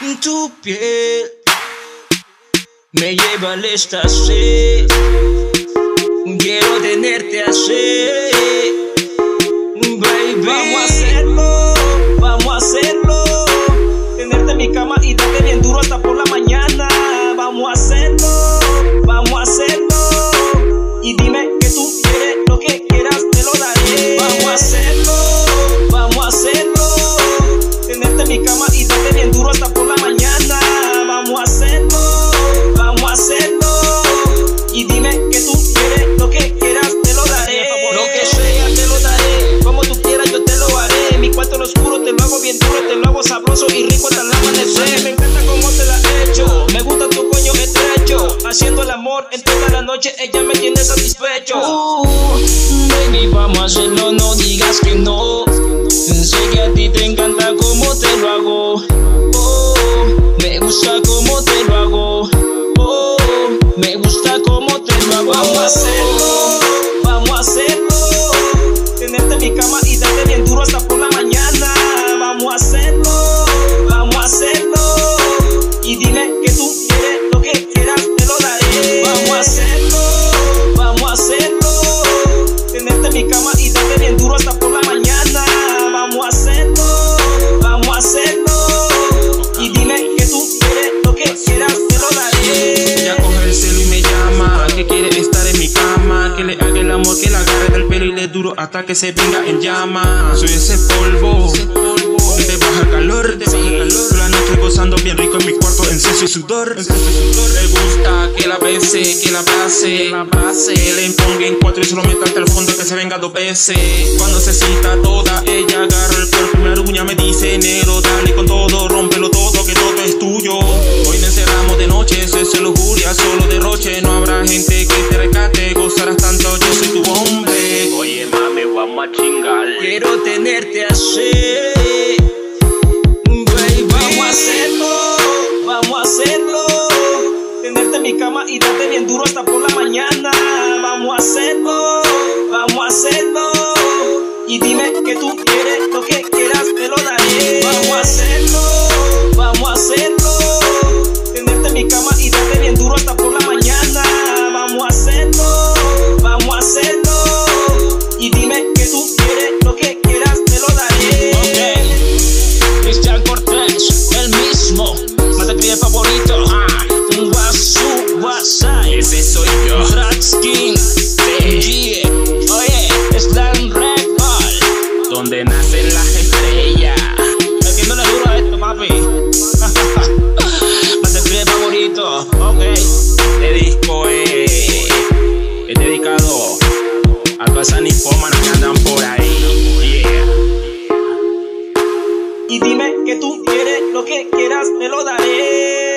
Tu piel me lleva al éxtasis. Quiero tenerte así. noche ella me tiene satisfecho. Uh, baby, vamos a hacerlo, no digas que no. le haga el amor, que la agarre del pelo y le duro hasta que se venga en llama. Soy ese polvo, que te baja calor. te baja calor. Toda la noche gozando bien rico en mi cuarto en y sudor. Le gusta que la bese, que la abrace, que le imponga en cuatro y solo meta hasta el fondo que se venga dos veces. Cuando se cita toda Quiero tenerte así. Baby. Vamos a hacerlo, vamos a hacerlo. Tenerte en mi cama y darte bien duro hasta por la mañana. Vamos a hacerlo, vamos a hacerlo. Y dime que tú Disco es, dedicado a todas esas ninfómanas que andan por ahí. Y dime que tú quieres lo que quieras, te lo daré.